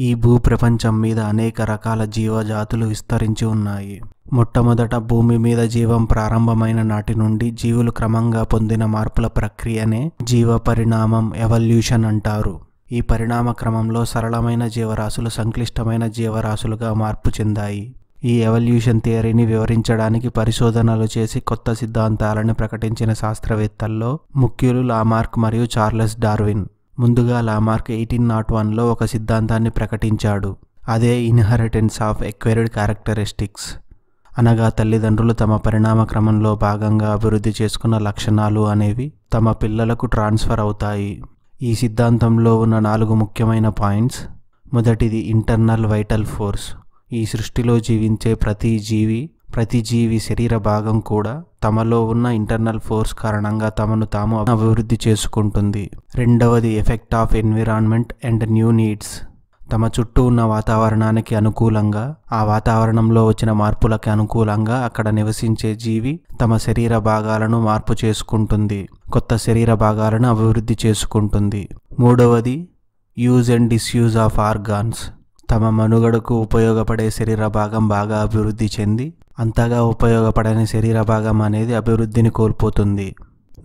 ఈ భూప్రపంచం మీద అనేక రకాల జీవజాతులు విస్తరించి ఉన్నాయి. మొట్టమొదట భూమి మీద జీవం ప్రారంభమైన నాటి నుండి జీవులు క్రమంగా పొందిన మార్పుల ప్రక్రియనే జీవ పరిణామం ఎవల్యూషన్ అంటారు. ఈ పరిణామ క్రమంలో సరళమైన జీవరాశులు సంక్లిష్టమైన జీవరాశులుగా మార్పు చెందాయి. ఈ ఎవల్యూషన్ థియరీని వివరించడానికి పరిశోధనలు చేసి కొత్త సిద్ధాంతాలను ప్రకటించిన శాస్త్రవేత్తల్లో ముఖ్యులు లామార్క్ మరియు చార్లెస్ డార్విన్. ముందుగా లామార్క్ ఎయిటీన్ నాట్ వన్లో ఒక సిద్ధాంతాన్ని ప్రకటించాడు. అదే ఇన్హెరిటెన్స్ ఆఫ్ ఎక్వైర్డ్ క్యారెక్టరిస్టిక్స్. అనగా తల్లిదండ్రులు తమ పరిణామ క్రమంలో భాగంగా అభివృద్ధి చేసుకున్న లక్షణాలు అనేవి తమ పిల్లలకు ట్రాన్స్ఫర్ అవుతాయి. ఈ సిద్ధాంతంలో ఉన్న నాలుగు ముఖ్యమైన పాయింట్స్. మొదటిది ఇంటర్నల్ వైటల్ ఫోర్స్. ఈ సృష్టిలో జీవించే ప్రతి జీవి ప్రతి జీవి శరీర భాగం కూడా తమలో ఉన్న ఇంటర్నల్ ఫోర్స్ కారణంగా తమను తాము అభివృద్ధి చేసుకుంటుంది. రెండవది effect of environment and new needs. తమ చుట్టూ ఉన్న వాతావరణానికి అనుకూలంగా ఆ వాతావరణంలో వచ్చిన మార్పులకి అనుకూలంగా అక్కడ నివసించే జీవి తమ శరీర భాగాలను మార్పు చేసుకుంటుంది కొత్త శరీర భాగాలను అభివృద్ధి చేసుకుంటుంది. మూడవది use and disuse of organs. తమ మనుగడకు ఉపయోగపడే శరీర భాగం బాగా అభివృద్ధి చెంది అంతగా ఉపయోగపడని శరీర భాగం అనేది అభివృద్ధిని కోల్పోతుంది.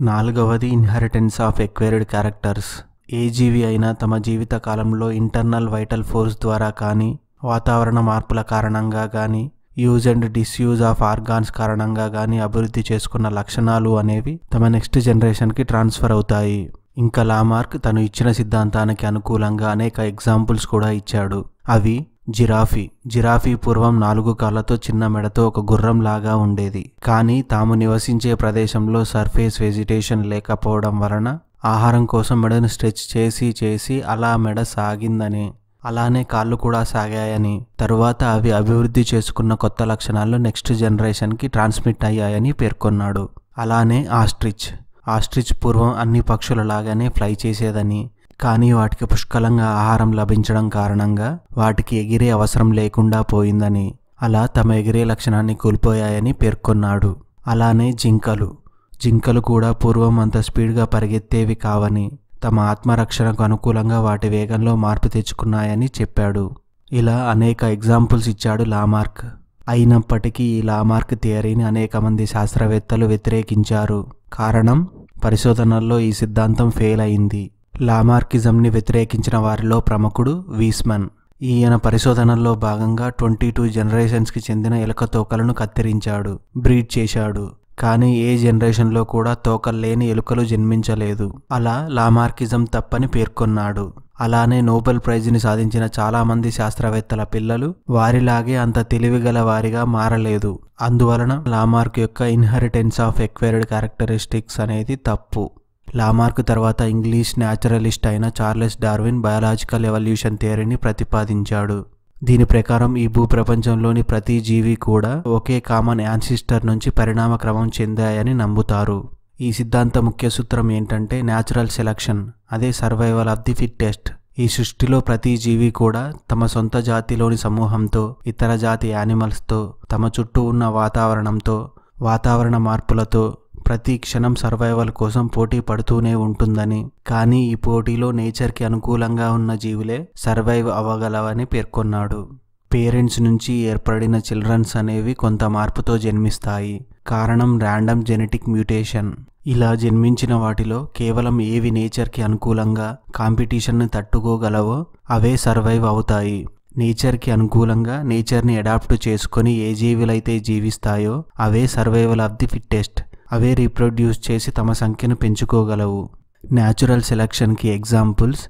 నాలుగవది ఇన్హెరిటెన్స్ ఆఫ్ ఎక్వైర్డ్ క్యారెక్టర్స్ ఏ జీవి అయినా తమ జీవిత కాలంలో ఇంటర్నల్ వైటల్ ఫోర్స్ ద్వారా కానీ వాతావరణ మార్పుల కారణంగా కానీ use and disuse of organs కారణంగా కానీ అభివృద్ధి చేసుకున్న లక్షణాలు అనేవి తమ నెక్స్ట్ జనరేషన్కి ట్రాన్స్ఫర్ అవుతాయి. ఇంకా లామార్క్ తను ఇచ్చిన సిద్ధాంతానికి అనుకూలంగా అనేక ఎగ్జాంపుల్స్ కూడా ఇచ్చాడు. అవి జిరాఫీ. జిరాఫీ పూర్వం నాలుగు కాళ్ళతో చిన్న మెడతో ఒక గుర్రం లాగా ఉండేది. కానీ తాము నివసించే ప్రదేశంలో సర్ఫేస్ వెజిటేషన్ లేకపోవడం వలన ఆహారం కోసం మెడను స్ట్రెచ్ చేసి చేసి అలా మెడ సాగిందని. అలానే కాళ్ళు కూడా సాగాయని. తరువాత అవి అభివృద్ధి చేసుకున్న కొత్త లక్షణాలు నెక్స్ట్ జనరేషన్కి ట్రాన్స్మిట్ అయ్యాయని పేర్కొన్నాడు. అలానే ఆస్ట్రిచ్. ఆస్ట్రిచ్ పూర్వం అన్ని పక్షులలాగానే ఫ్లై చేసేదని. కానీ వాటికి పుష్కలంగా ఆహారం లభించడం కారణంగా వాటికి ఎగిరే అవసరం లేకుండా పోయిందని అలా తమ ఎగిరే లక్షణాన్ని కోల్పోయాయని పేర్కొన్నాడు. అలానే జింకలు. జింకలు కూడా పూర్వం అంత స్పీడ్గా పరిగెత్తేవి కావని తమ ఆత్మరక్షణకు అనుకూలంగా వాటి వేగంలో మార్పు తెచ్చుకున్నాయని చెప్పాడు. ఇలా అనేక ఎగ్జాంపుల్స్ ఇచ్చాడు లామార్క్. అయినప్పటికీ ఈ లామార్క్ థియరీని అనేక మంది శాస్త్రవేత్తలు వ్యతిరేకించారు. కారణం పరిశోధనల్లో ఈ సిద్ధాంతం ఫెయిల్ అయింది. లామార్కిజంని వ్యతిరేకించిన వారిలో ప్రముఖుడు వీస్మన్. ఈయన పరిశోధనల్లో భాగంగా ట్వంటీ టూ జనరేషన్స్కి చెందిన ఎలుక తోకలను కత్తిరించాడు బ్రీడ్ చేశాడు. కానీ ఏ జనరేషన్లో కూడా తోకలు లేని ఎలుకలు జన్మించలేదు. అలా లామార్కిజం తప్పని పేర్కొన్నాడు. అలానే నోబెల్ ప్రైజ్ని సాధించిన చాలామంది శాస్త్రవేత్తల పిల్లలు వారిలాగే అంత తెలివిగల వారిగా మారలేదు. అందువలన లామార్క్ యొక్క ఇన్హెరిటెన్స్ ఆఫ్ ఎక్వైర్డ్ క్యారెక్టరిస్టిక్స్ అనేది తప్పు. లామార్క్ తర్వాత ఇంగ్లీష్ న్యాచురలిస్ట్ అయిన చార్లెస్ డార్విన్ బయాలజికల్ ఎవల్యూషన్ థియరీని ప్రతిపాదించాడు. దీని ప్రకారం ఈ భూప్రపంచంలోని ప్రతి జీవి కూడా ఒకే కామన్ యాన్సిస్టర్ నుంచి పరిణామ క్రమం చెందాయని నమ్ముతారు. ఈ సిద్ధాంత ముఖ్య సూత్రం ఏంటంటే న్యాచురల్ సెలక్షన్ అదే సర్వైవల్ ఆఫ్ ది ఫిట్టెస్ట్. ఈ సృష్టిలో ప్రతి జీవి కూడా తమ సొంత జాతిలోని సమూహంతో ఇతర జాతి యానిమల్స్తో తమ చుట్టూ ఉన్న వాతావరణంతో వాతావరణ మార్పులతో ప్రతి క్షణం సర్వైవల్ కోసం పోటీ పడుతూనే ఉంటుందని. కానీ ఈ పోటీలో నేచర్కి అనుకూలంగా ఉన్న జీవులే సర్వైవ్ అవ్వగలవని పేర్కొన్నాడు. పేరెంట్స్ నుంచి ఏర్పడిన చిల్డ్రన్స్ అనేవి కొంత మార్పుతో జన్మిస్తాయి. కారణం ర్యాండమ్ జెనెటిక్ మ్యూటేషన్. ఇలా జన్మించిన వాటిలో కేవలం ఏవి నేచర్కి అనుకూలంగా కాంపిటీషన్ను తట్టుకోగలవో అవే సర్వైవ్ అవుతాయి. నేచర్కి అనుకూలంగా నేచర్ని అడాప్ట్ చేసుకొని ఏ జీవులైతే జీవిస్తాయో అవే సర్వైవల్ ఆఫ్ ది ఫిట్టెస్ట్. అవే రీప్రొడ్యూస్ చేసి తమ సంఖ్యను పెంచుకోగలవు. న్యాచురల్ సెలక్షన్కి ఎగ్జాంపుల్స్.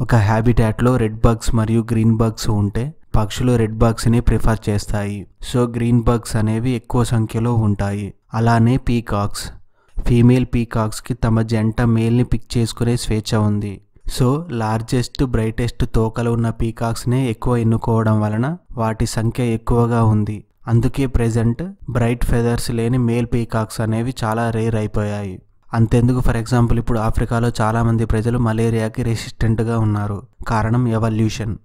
ఒక హ్యాబిటాట్లో రెడ్ బగ్స్ మరియు గ్రీన్ బగ్స్ ఉంటే పక్షులు రెడ్ బగ్స్ని ప్రిఫర్ చేస్తాయి. సో గ్రీన్ బగ్స్ అనేవి ఎక్కువ సంఖ్యలో ఉంటాయి. అలానే పీకాక్స్. ఫీమేల్ పీకాక్స్కి తమ జంట మేల్ని పిక్ చేసుకునే స్వేచ్ఛ ఉంది. సో లార్జెస్ట్ బ్రైటెస్ట్ తోకలు ఉన్న పీకాక్స్నే ఎక్కువ ఎన్నుకోవడం వలన వాటి సంఖ్య ఎక్కువగా ఉంది. అందుకే ప్రెజెంట్ బ్రైట్ ఫెదర్స్ లేని మేల్ పీకాక్స్ అనేవి చాలా రేర్ అయిపోయాయి. అంతెందుకు ఫర్ ఎగ్జాంపుల్ ఇప్పుడు ఆఫ్రికాలో చాలామంది ప్రజలు మలేరియాకి రెసిస్టెంట్గా ఉన్నారు. కారణం ఎవల్యూషన్